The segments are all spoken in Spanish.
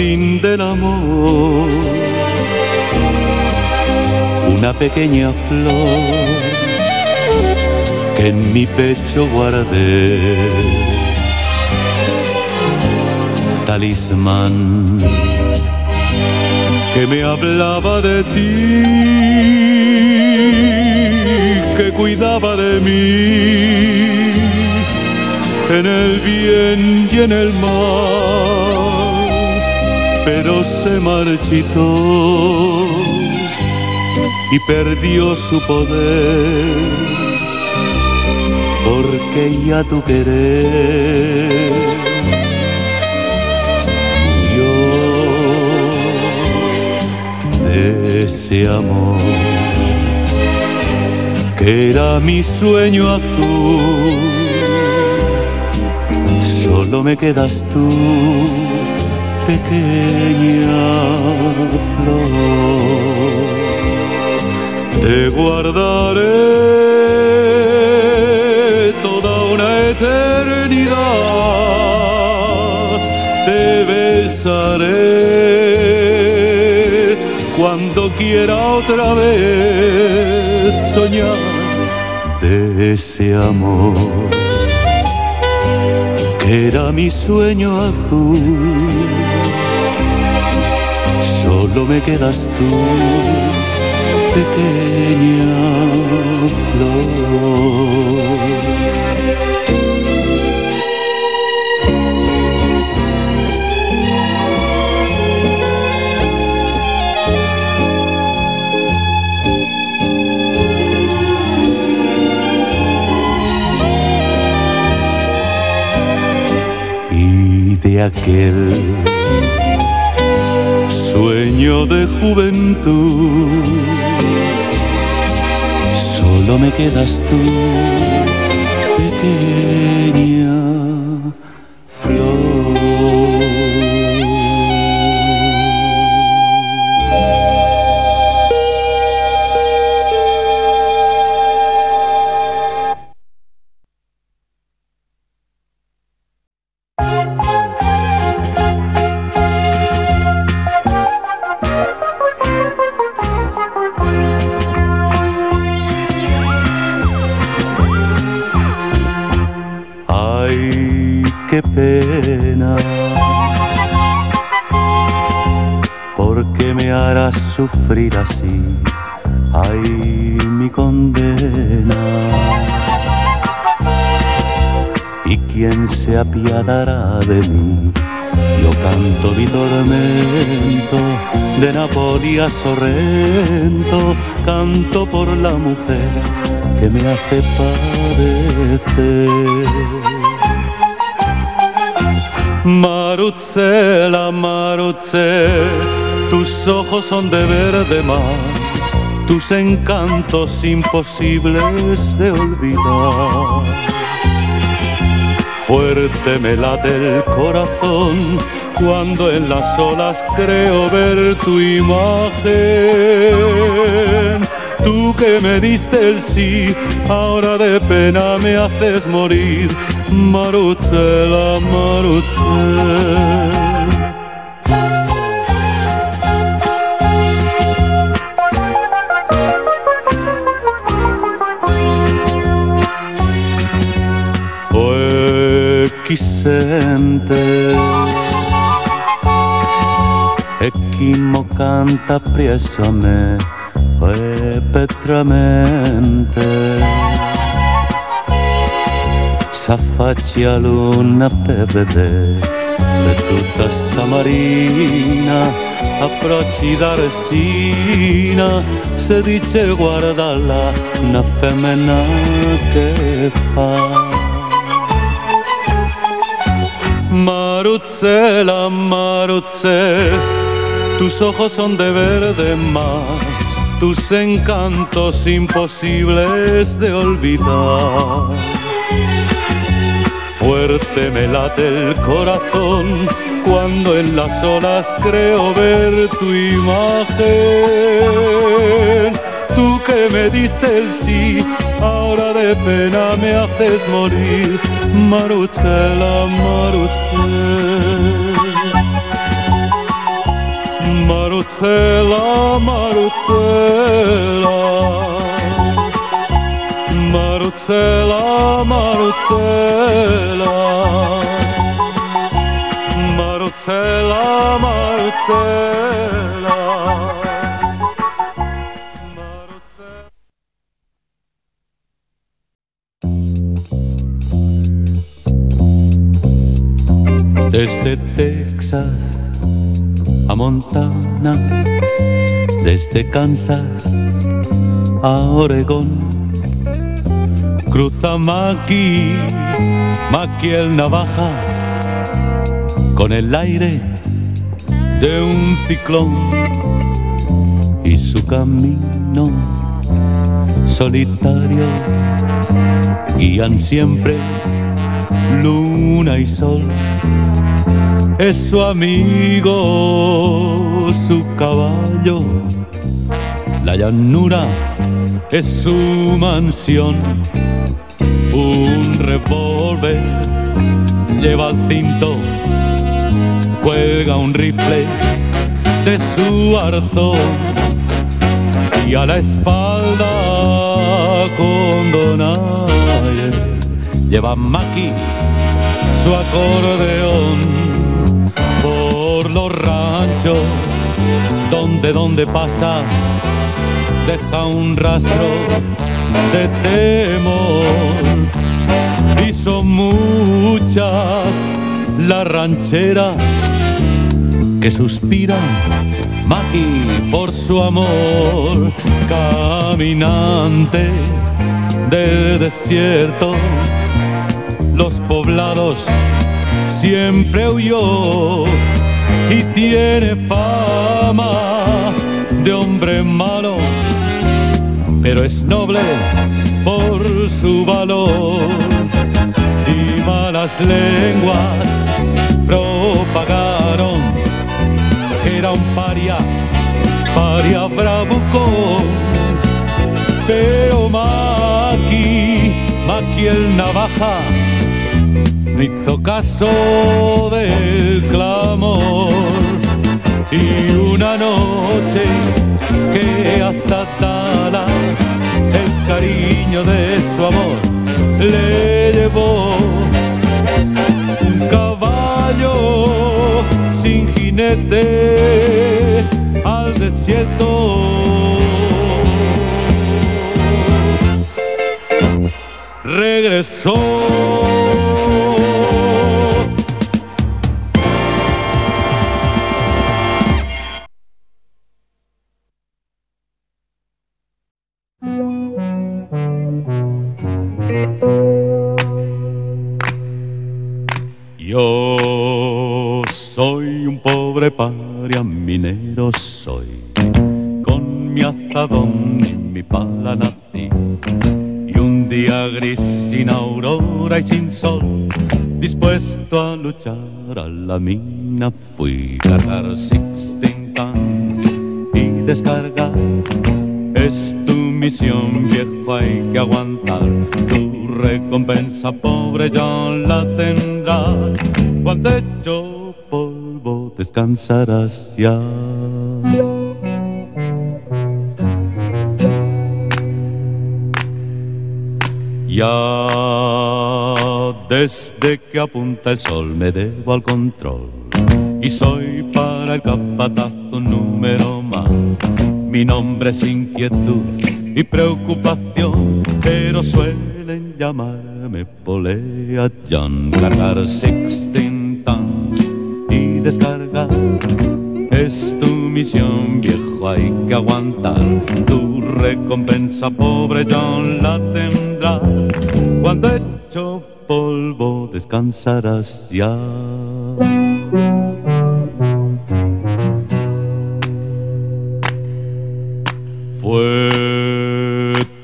jardín del amor. Una pequeña flor que en mi pecho guardé. Talismán que me hablaba de ti, que cuidaba de mí. En el bien y en el mal, pero se marchitó y perdió su poder, porque ya tu querer murió de ese amor que era mi sueño azul. Solo me quedas tú, pequeña flor te guardaré toda una eternidad, te besaré cuando quiera otra vez soñar de ese amor que era mi sueño azul. Solo me quedas tú pequeña flor. De aquel sueño de juventud. Solo me quedas tú, pequeña sufrir así? Ay, mi condena. ¿Y quién se apiadará de mí? Yo canto mi tormento de Napoli a Sorrento, canto por la mujer que me hace padecer. Marucela, Marucela, tus ojos son de verde mar, tus encantos imposibles de olvidar. Fuerte me late el corazón cuando en las olas creo ver tu imagen. Tú que me diste el sí, ahora de pena me haces morir. Marucela, Marucela. Quisente e chi mo canta presso a me petramente s'affaccia luna per vedere per tutta sta marina approcci da resina. Se dice guarda là una femmina che fa Marucela, Marucela, tus ojos son de verde mar, tus encantos imposibles de olvidar. Fuerte me late el corazón cuando en las olas creo ver tu imagen. tú que me diste el sí, ahora de pena me haces morir, Maruchela, Maruchela. Marucela, Marucela. Marucela, Marucela. Marucela, Marucela Desde Texas a Montana, desde Kansas a Oregón. Cruza Maki, Maki el navaja, con el aire de un ciclón y su camino solitario guían siempre luna y sol es su amigo, su caballo. La llanura es su mansión. Un revólver lleva al cinto, cuelga un rifle de su arzón y a la espalda con donaire lleva Maki su acordeón los ranchos, donde donde pasa, deja un rastro de temor. Y son muchas las rancheras que suspiran Maki por su amor, caminante del desierto, los poblados siempre huyó y tiene fama de hombre malo, pero es noble por su valor. Y malas lenguas propagaron que era un paria, paria bravucón, pero Maki, Maki el navaja, no hizo caso del clamor. Y una noche que hasta Tala el cariño de su amor le llevó. Un caballo sin jinete al desierto. Regresó paria minero soy, con mi azadón y mi pala nací. Y un día gris sin aurora y sin sol, dispuesto a luchar a la mina fui. Cargar sixteen tons y descargar es tu misión, viejo, hay que aguantar. Tu recompensa, pobre, ya la tendrás cuando hecho descansarás ya. Ya desde que apunta el sol me debo al control y soy para el capatazo número más. Mi nombre es inquietud y preocupación, pero suelen llamarme Polea John. Cargar sixteen tons y descargar. Es tu misión, viejo, hay que aguantar. Tu recompensa, pobre John, la tendrás. Cuando hecho polvo descansarás ya. Fue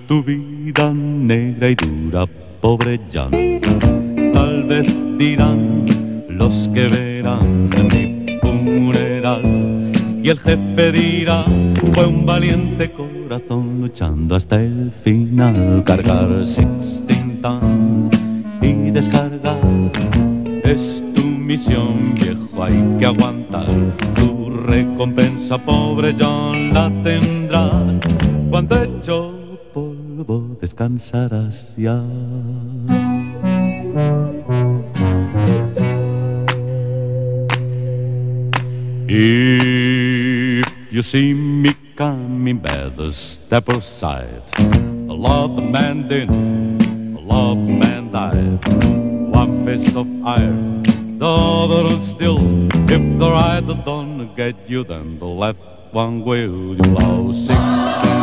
tu vida negra y dura, pobre John. Tal vez dirán los que verán mi funeral y el jefe dirá, fue un valiente corazón luchando hasta el final, cargar 16 tons y descargar. Es tu misión, viejo, hay que aguantar. Tu recompensa, pobre John, la tendrás. Cuando hecho polvo, descansarás ya. If you see me coming, better step aside. A lot of man didn't, a of man died. One fist of iron, the other on still. If the right don't get you, then the left one will. You lost sixteen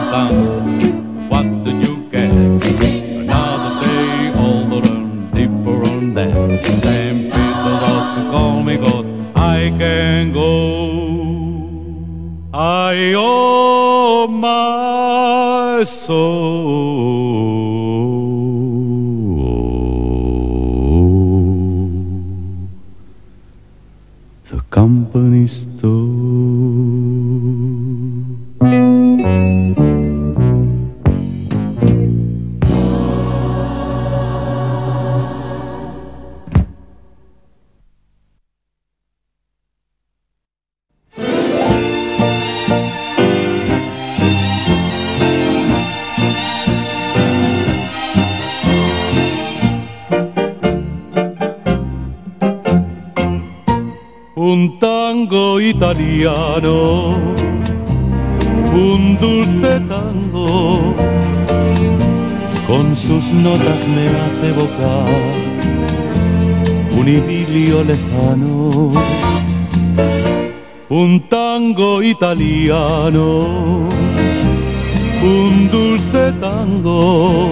un dulce tango,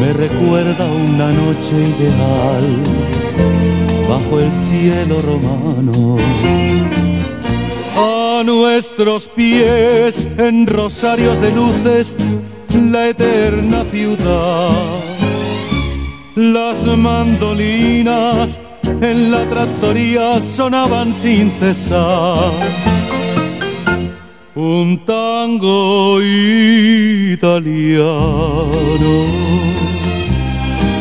me recuerda una noche ideal bajo el cielo romano. A nuestros pies, en rosarios de luces, la eterna ciudad. Las mandolinas en la trattoria sonaban sin cesar. Un tango italiano,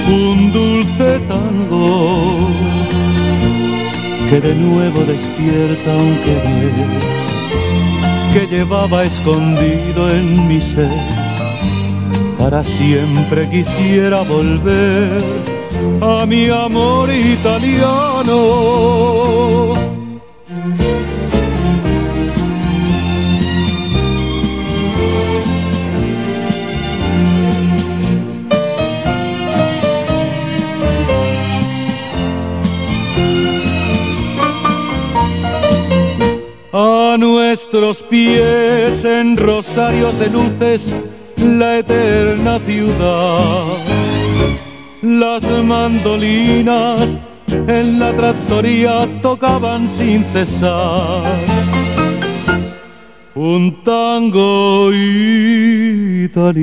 un dulce tango que de nuevo despierta un querer que llevaba escondido en mi ser. Para siempre quisiera volver a mi amor italiano. A nuestros pies en rosarios de luces la eterna ciudad. Las mandolinas en la trattoria tocaban sin cesar. Un tango italiano,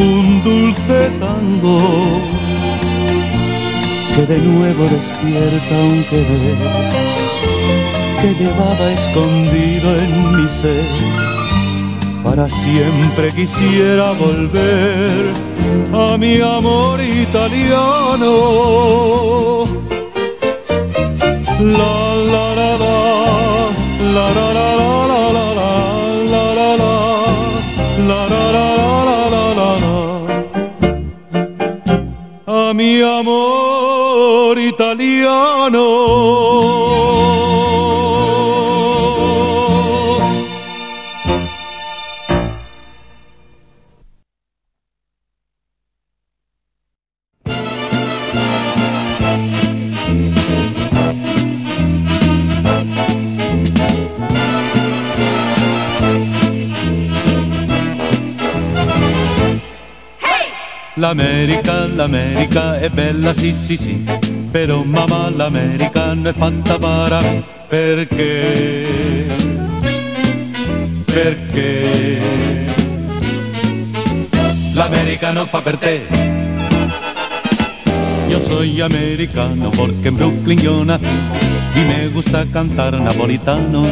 un dulce tango que de nuevo despierta un querer que llevaba escondido en mi ser. Para siempre quisiera volver a mi amor italiano. La la la la, la la la la la la la la la la la la la la la a mi amor italiano. L'America, l'America è bella, sì, sì, sì, però mamma l'America non è fatta para perché, perché l'America non fa per te. Yo soy americano porque en Brooklyn yo nací y me gusta cantar napolitano.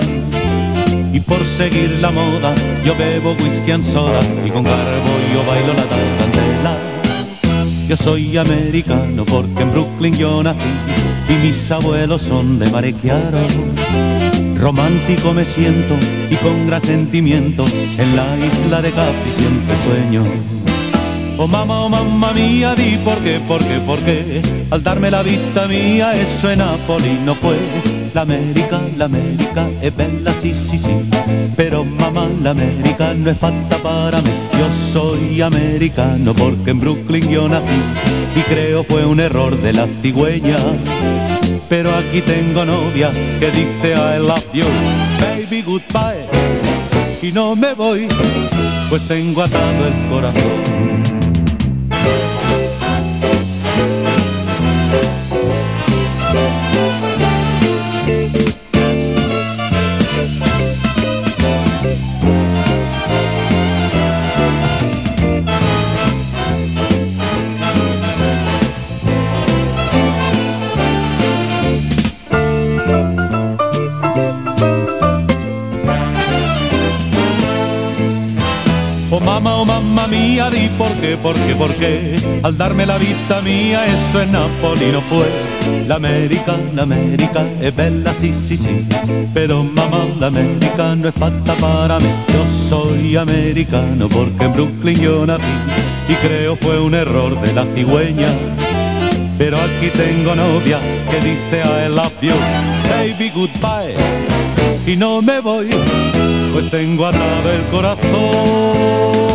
Y por seguir la moda yo bebo whisky and soda y con garbo yo bailo la tarantela. Yo soy americano porque en Brooklyn yo nací y mis abuelos son de Marequiaro. Romántico me siento y con gran sentimiento en la isla de Capri siempre sueño. Oh mamá, oh mamá mía, di por qué, por qué, por qué. Al darme la vista mía, eso en Napoli no fue. La América, es bella, sí, sí, sí. Pero mamá, la América no es falta para mí. Yo soy americano porque en Brooklyn yo nací. Y creo fue un error de la cigüeña. Pero aquí tengo novia que dice I love you, baby goodbye. Y no me voy, pues tengo atado el corazón. Mamá, oh mamá mía, di por qué, por qué, por qué. Al darme la vista mía, eso en Napoli no fue. La América, la América es bella, sí, sí, sí. Pero mamá, la América no es falta para mí. Yo soy americano porque en Brooklyn yo nací. Y creo fue un error de la cigüeña. Pero aquí tengo novia que dice I love you, baby goodbye. Y no me voy pues tengo atado el corazón.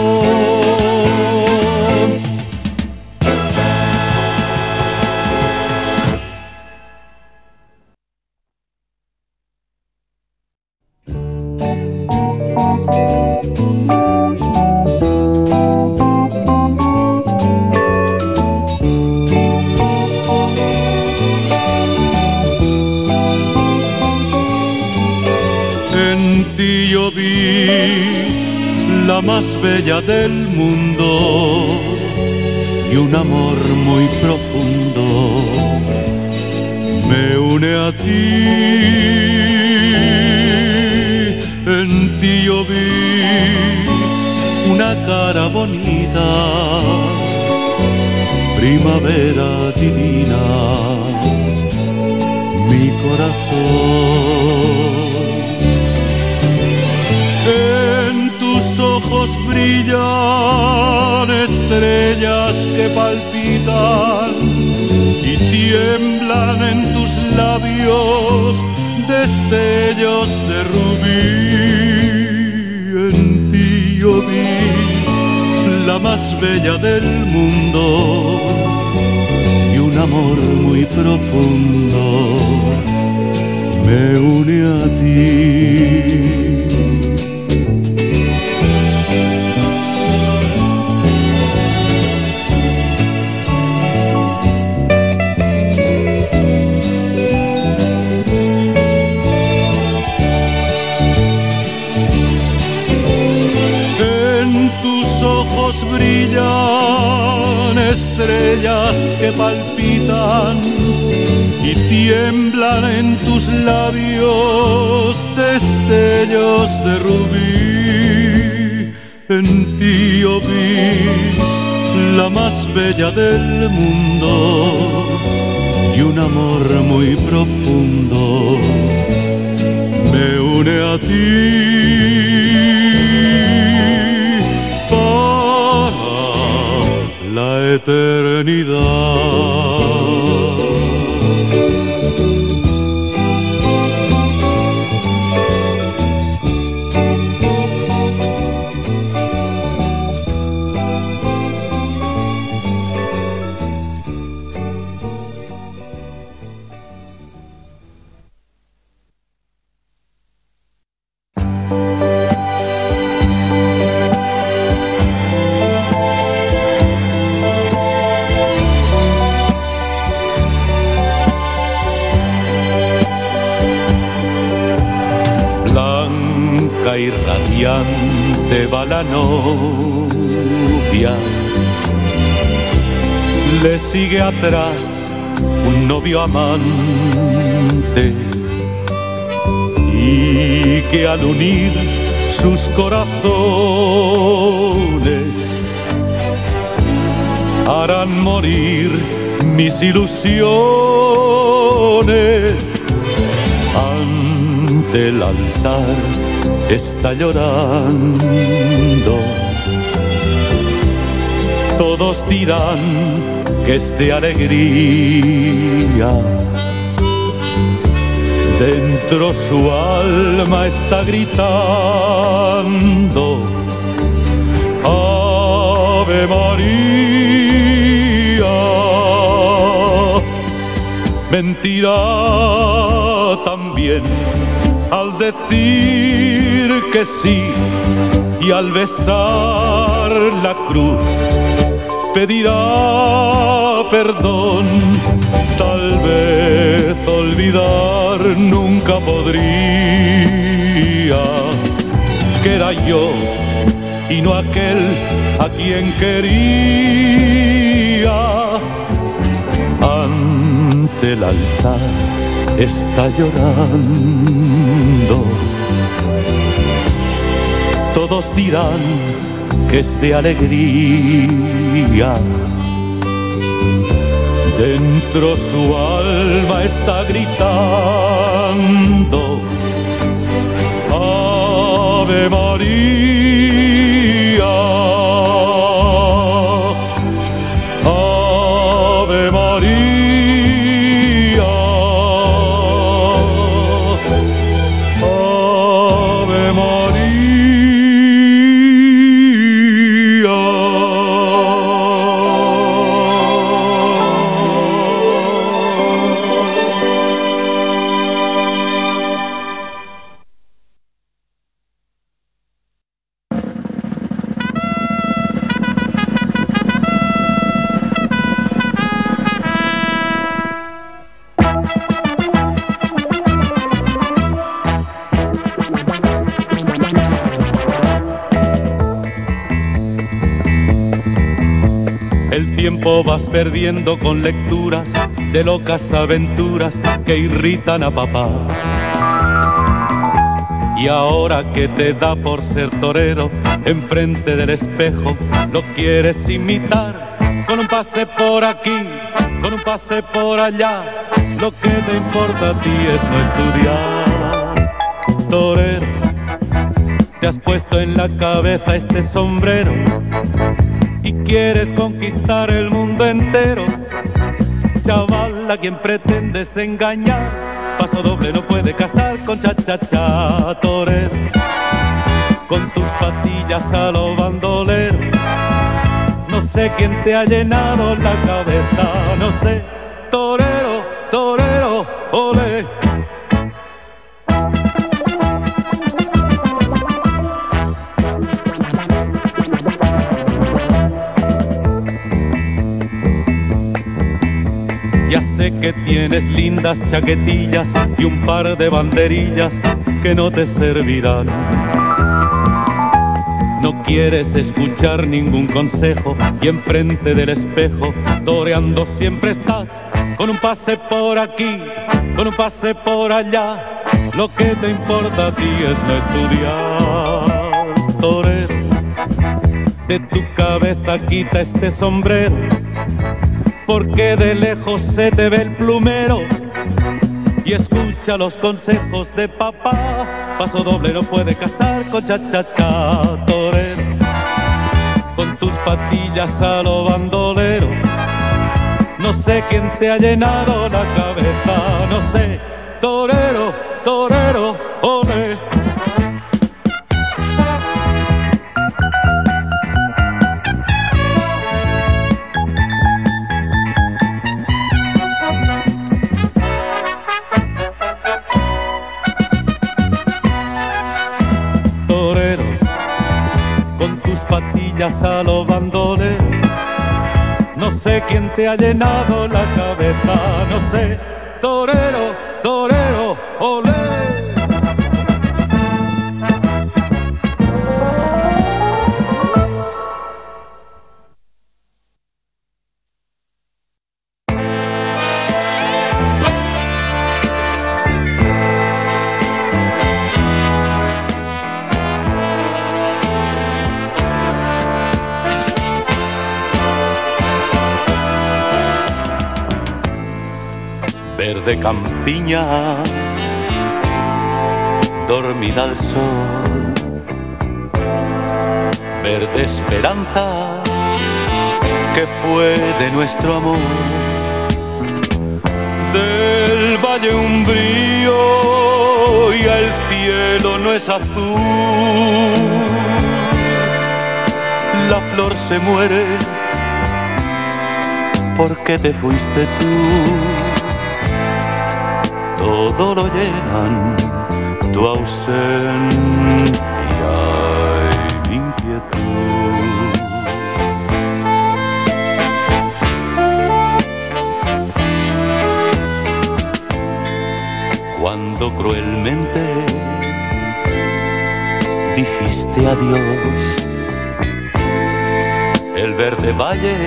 La más bella del mundo y un amor muy profundo me une a ti. Estrellas que palpitan y tiemblan en tus labios destellos de rubí. En ti yo vi la más bella del mundo y un amor muy profundo me une a ti. Eternidad. Amante y que al unir sus corazones harán morir mis ilusiones. Ante el altar está llorando. Todos dirán que es de alegría. Dentro su alma está gritando. Ave María. Mentira también al decir que sí y al besar la cruz pedirá perdón, tal vez olvidar nunca podría, que era yo y no aquel a quien quería. Ante el altar está llorando. Todos dirán que es de alegría. Dentro su alma está gritando, Ave María, perdiendo con lecturas de locas aventuras que irritan a papá. Y ahora que te da por ser torero, enfrente del espejo lo quieres imitar. Con un pase por aquí, con un pase por allá, lo que te importa a ti es no estudiar. Torero, te has puesto en la cabeza este sombrero quieres conquistar el mundo entero. Chaval, a quien pretendes engañar, paso doble no puede casar con cha cha cha torero. Con tus patillas a lo bandolero, no sé quién te ha llenado la cabeza, no sé. Torero, torero, sé que tienes lindas chaquetillas y un par de banderillas que no te servirán. No quieres escuchar ningún consejo y enfrente del espejo, toreando siempre estás, con un pase por aquí, con un pase por allá. Lo que te importa a ti es no estudiar, torero. De tu cabeza quita este sombrero porque de lejos se te ve el plumero y escucha los consejos de papá. Paso doble no puede casar con cha cha cha torero, con tus patillas a lo bandolero. No sé quién te ha llenado la cabeza, no sé, torero, torero, ole. Patillas a lo bandolero. No sé quién te ha llenado la cabeza, no sé, torero, torero, verde campiña, dormida al sol, verde esperanza que fue de nuestro amor. Del valle un brillo y el cielo no es azul. La flor se muere porque te fuiste tú. Todo lo llenan tu ausencia y inquietud. Cuando cruelmente dijiste adiós, el verde valle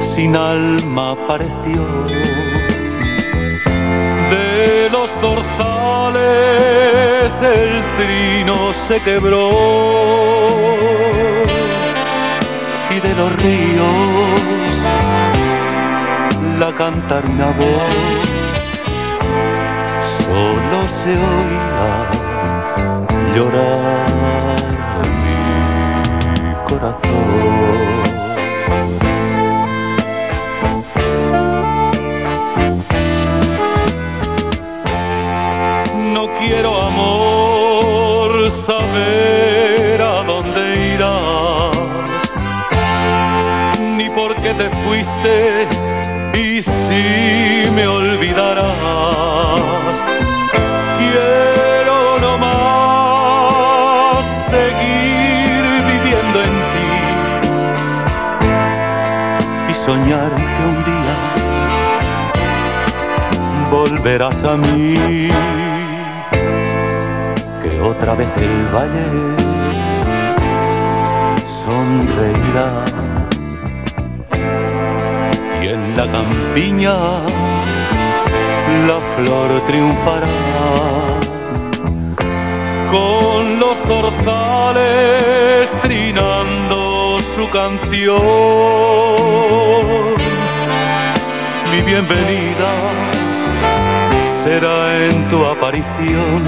sin alma pareció. El trino se quebró y de los ríos la cantar una voz solo se oía llorar mi corazón. Y si me olvidarás. Quiero nomás seguir viviendo en ti y soñar que un día volverás a mí otra vez el valle sonreirá la campiña la flor triunfará. Con los zorzales trinando su canción. Mi bienvenida será en tu aparición.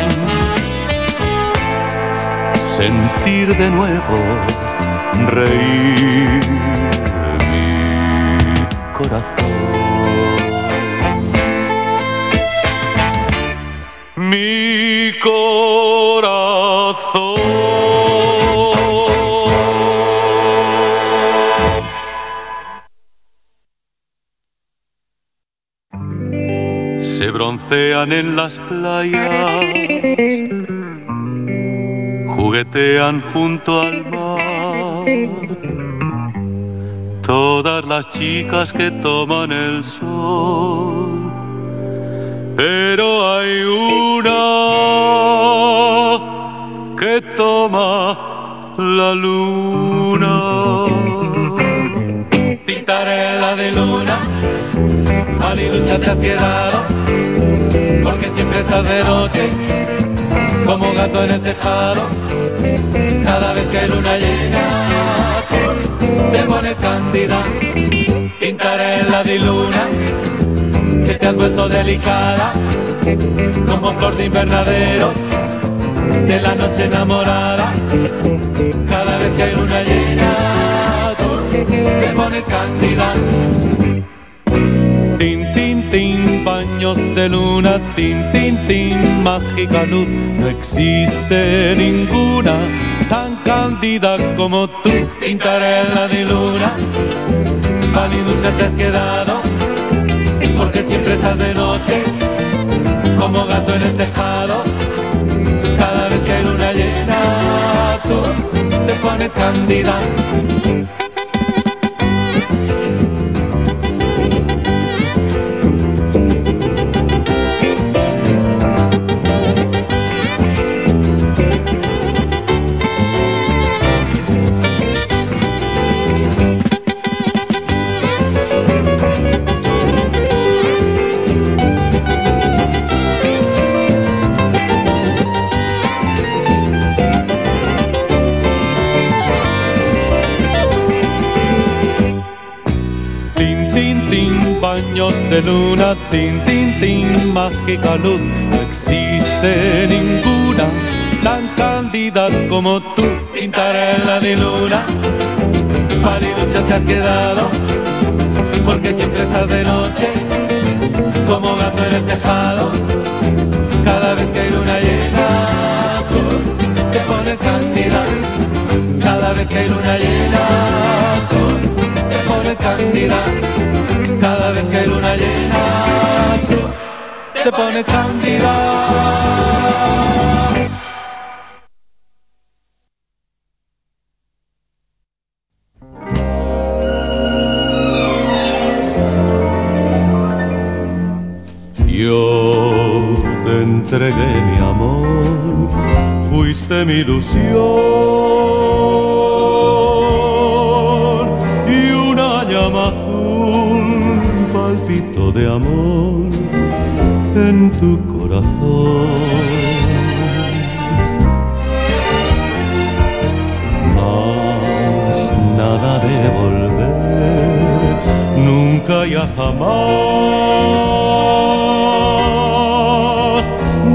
Sentir de nuevo reír Mi corazón. Se broncean en las playas juguetean junto al mar. Todas las chicas que toman el sol, pero hay una que toma la luna. Pintarela de luna, Malilucha te has quedado, porque siempre estás de noche, como gato en el tejado cada vez que luna llena pones cándida, pintaré la diluna que te has vuelto delicada como flor de invernadero de la noche enamorada. Cada vez que hay luna llena te pones cándida. Tin, tin, tin, baños de luna, tin, tin, tin, mágica luz, no existe ninguna cándida como tú. Pintaré la de luna, dulce te has quedado, porque siempre estás de noche, como gato en el tejado. Cada vez que hay luna llena, tú te pones cándida. De luna, tin, tin, tin, mágica luz, no existe ninguna tan cándida como tú. Pintaré la de luna, paliducha te has quedado, porque siempre estás de noche, como gato en el tejado, cada vez que hay luna llena, tú te pones cándida, cada vez que hay luna llena, tú te pones cándida cada vez que luna llena, tú te pones cándida. Yo te entregué mi amor, fuiste mi ilusión en tu corazón. Más nada de volver, nunca ya jamás.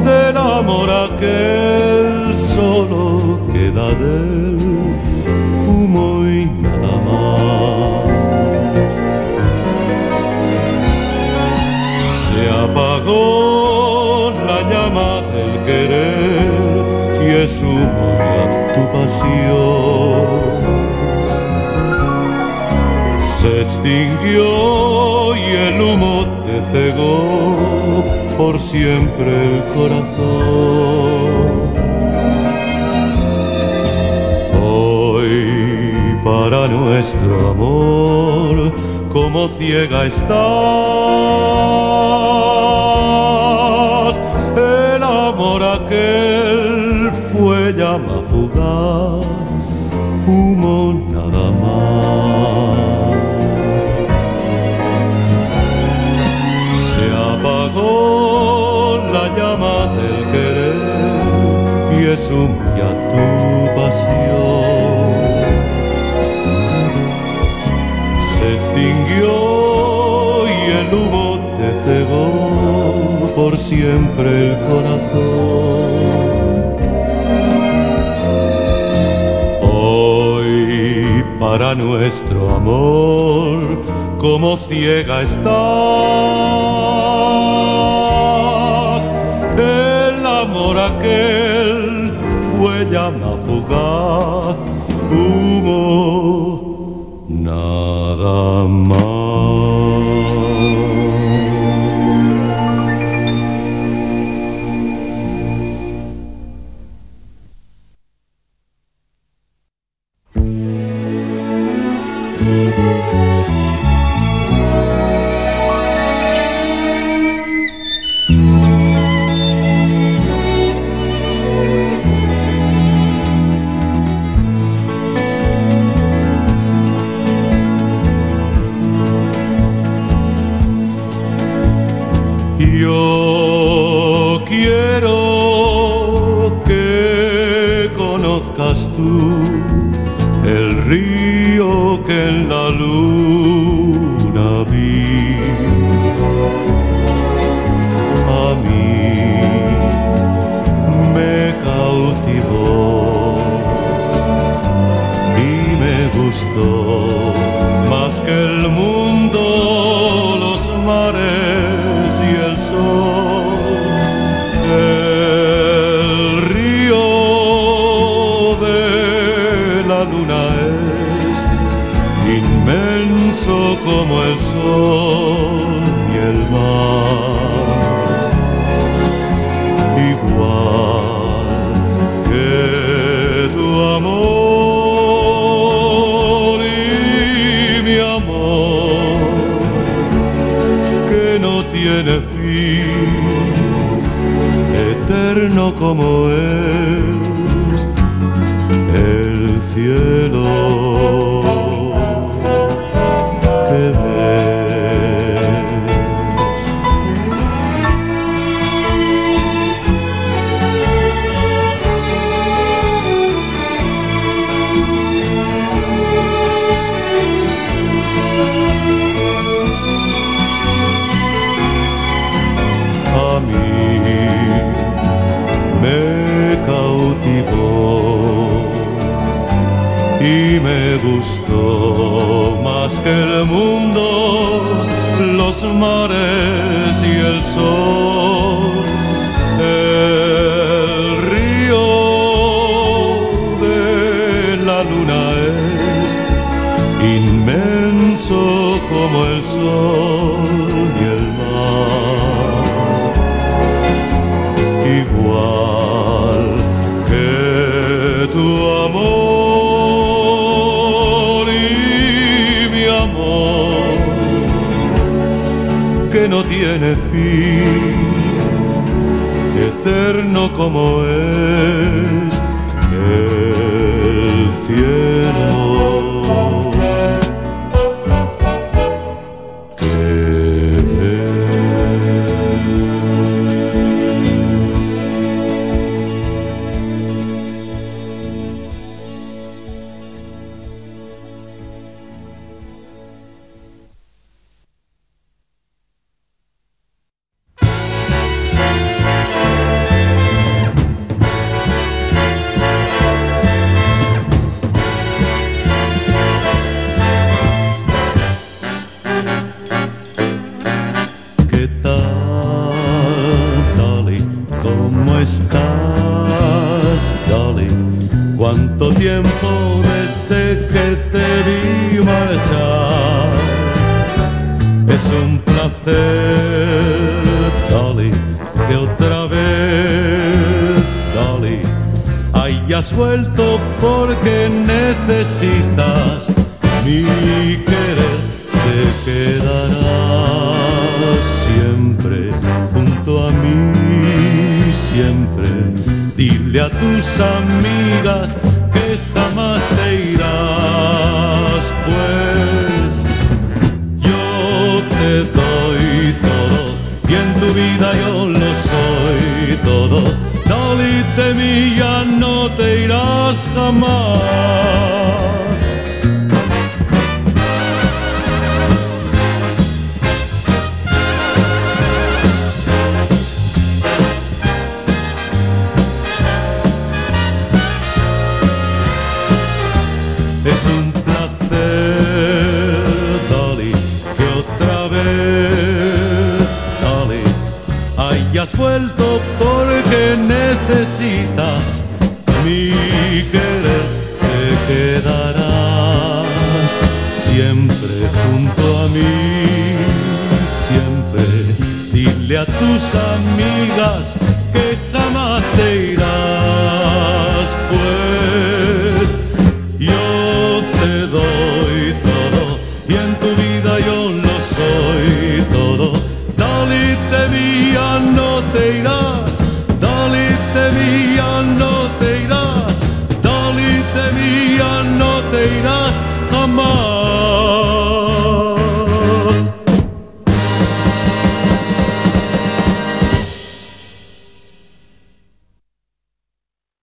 Del amor aquel solo queda del Se extinguió y el humo te cegó por siempre el corazón. Hoy para nuestro amor, como ciega está amor aquel un ya tu pasión. Se extinguió y el humo te cegó por siempre el corazón. Hoy para nuestro amor, como ciega estás, el amor aquel llama fugaz, humo, nada más. gustó más que el mundo, los mares y el sol. perfil